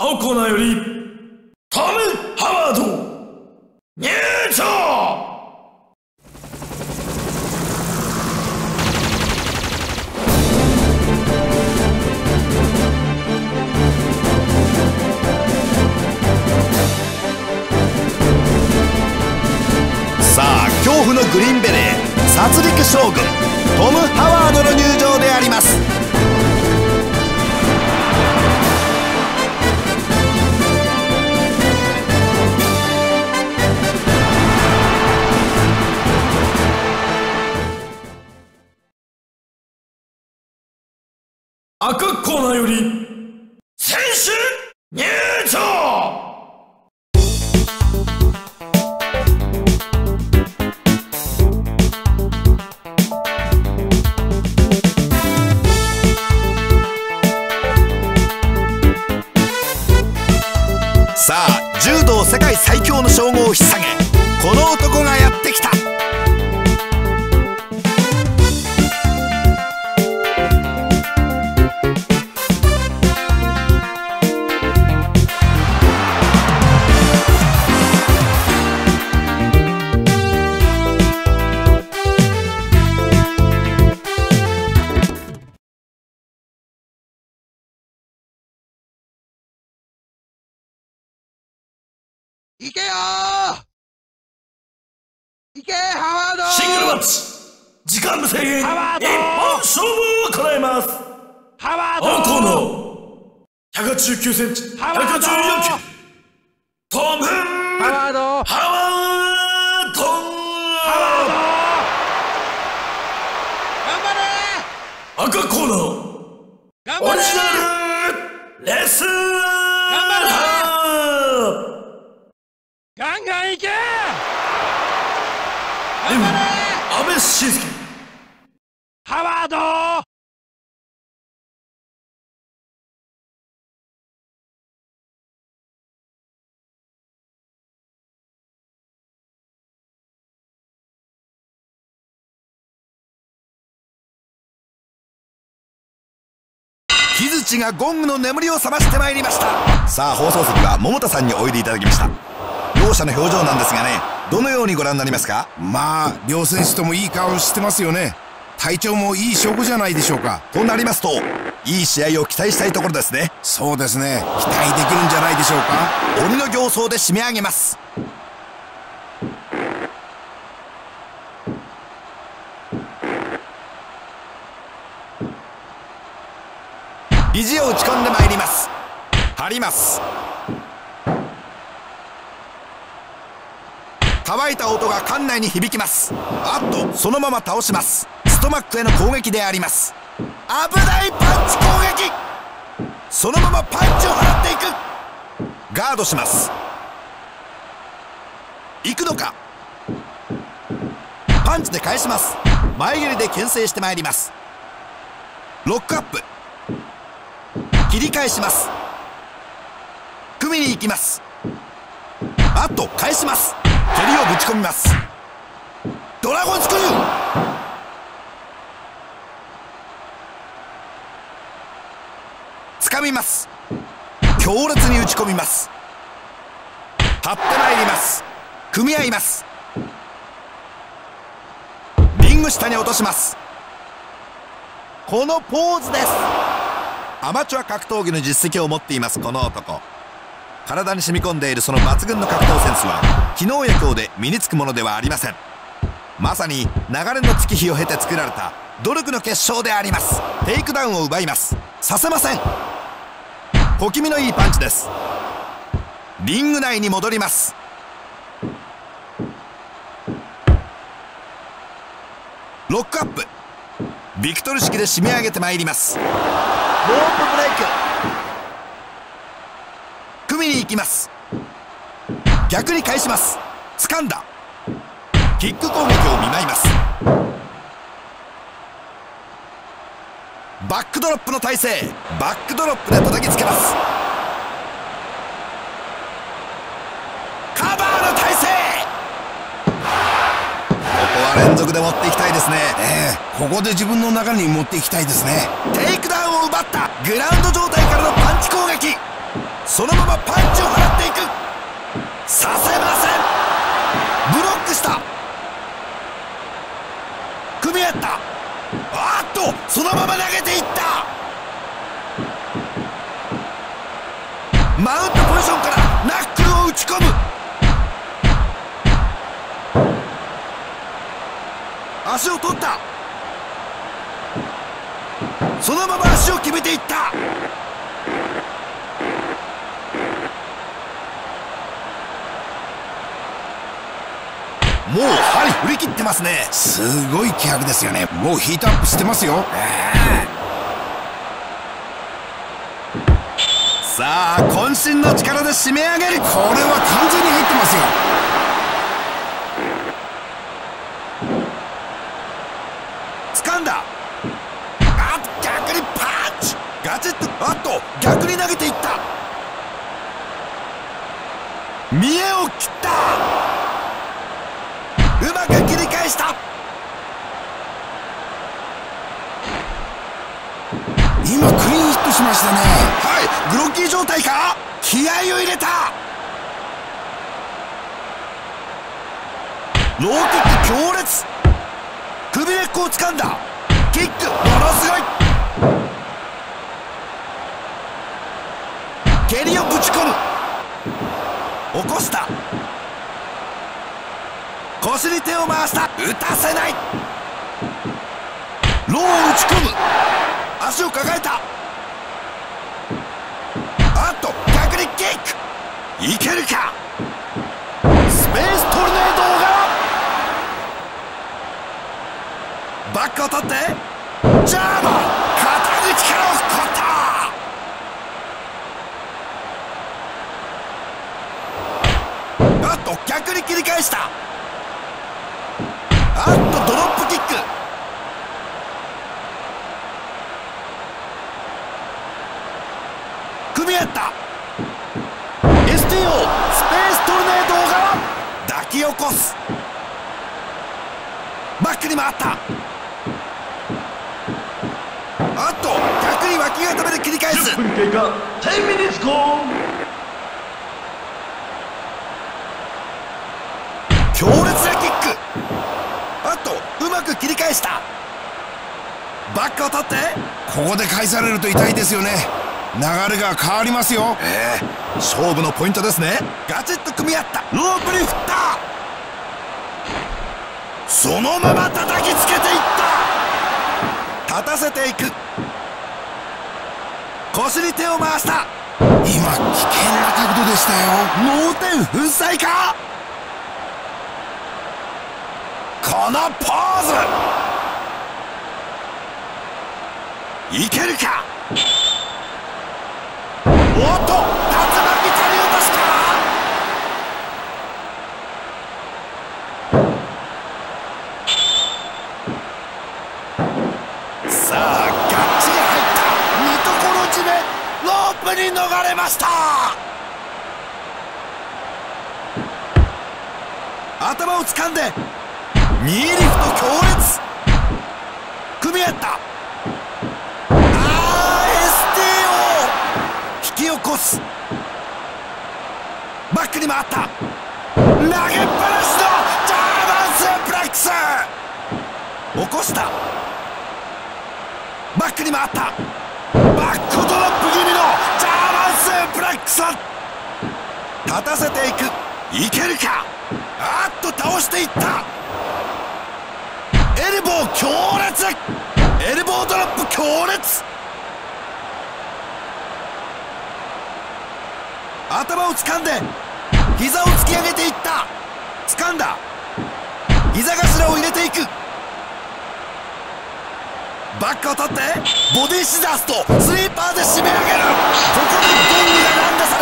青コーナーよりトム・ハワード入場。さあ恐怖のグリーンベレー殺戮将軍トム・ハワードの入場であります。赤コーナーより選手入場。さあ柔道世界最強の称号を引っ提げ。この男がやって行けよー。行けハワードシングルマッチ。時間無制限。一本勝負を行います。ハワー青コーナドー189センチ。ハワード184キロ。トム・ハワードハワードハワード頑張れ赤コーナー。頑張れオリジナル安倍晋介。ハワード！木槌がゴングの眠りを覚ましてまいりました。さあ放送席は桃田さんにおいでいただきました両者の表情なんですがねどのようにご覧になりますか？まあ両選手ともいい顔してますよね。体調もいい証拠じゃないでしょうか。となりますといい試合を期待したいところですね。そうですね。期待できるんじゃないでしょうか。鬼の形相で締め上げます。肘を打ち込んでまいります。張ります乾いた音が館内に響きます。あっとそのまま倒します。ストマックへの攻撃であります。危ないパンチ攻撃。そのままパンチを払っていく。ガードします。行くのか。パンチで返します。前蹴りで牽制してまいります。ロックアップ。切り返します。組みに行きます。あっと返します。蹴りをぶち込みます。ドラゴンスクリュー掴みます。強烈に打ち込みます。張ってまいります。組み合います。リング下に落とします。このポーズです。アマチュア格闘技の実績を持っていますこの男。体に染み込んでいるその抜群の格闘センスは昨日や今日で身につくものではありません。まさに長年の月日を経て作られた努力の結晶であります。テイクダウンを奪います。させません。小気味のいいパンチです。リング内に戻ります。ロックアップ。ビクトル式で締め上げてまいります。ロープブレイク。に行きます。逆に返します。掴んだ。キック攻撃を見舞います。バックドロップの体勢。バックドロップで叩きつけます。カバーの体勢。ここは連続で持っていきたいですね。ええ。ここで自分の中に持っていきたいですね。テイクダウンを奪った。グラウンド状態からのパンチ攻撃そのままパンチを放っていく。させません。ブロックした。組み合った。あっとそのまま投げていった。マウントポジションからナックルを打ち込む。足を取った。そのまま足を決めていったもう針振り切ってますね。すごい気迫ですよね。もうヒートアップしてますよ。さあ渾身の力で締め上げる。これは完全に入ってますよ。掴んだ。あ逆にパンチ。ガチッと。あっと逆に投げていった。見栄を切った。返した。今クリーンヒットしましたね。はい。グロッキー状態か。気合を入れた。ローキック強烈。首根っこを掴んだ。キックものすごい。蹴りをぶち込む。起こした腰に手を回した。打たせない。ローを打ち込む。足を抱えた。あっと逆にキック。いけるか。スペーストルネードがバックを取って。ジャーマン。肩口から落っこった。あっと逆に切り返した。ック。組み合った。STO スペーストルネード小川。抱き起こす。バックに回った。あと逆に脇固めで切り返す。10分経過10 minutes gone 強烈。とうまく切り返した。バックを取って。ここで返されると痛いですよね。流れが変わりますよ。ええ。勝負のポイントですね。ガチッと組み合った。ロープに振った。そのまま叩きつけていった。立たせていく。腰に手を回した。今危険な角度でしたよ。脳天粉砕かこのポーズ。いけるか。おっと竜巻谷落としかさあガッチリ入った。見所締めロープに逃れました。頭を掴んでニーリフト強烈。組み合った。あー STO 引き起こす。バックに回った。投げっぱなしのジャーマンスープレックス。起こした。バックに回った。バックドロップ気味のジャーマンスープレックス。立たせていく。いけるか。あっと倒していった。ルボー強烈。エルボードロップ強烈。頭を掴んで膝を突き上げていった。掴んだ。膝頭を入れていく。バックを取ってボディシザースとスイーパーで締め上げる。ここでゴングが乱打さ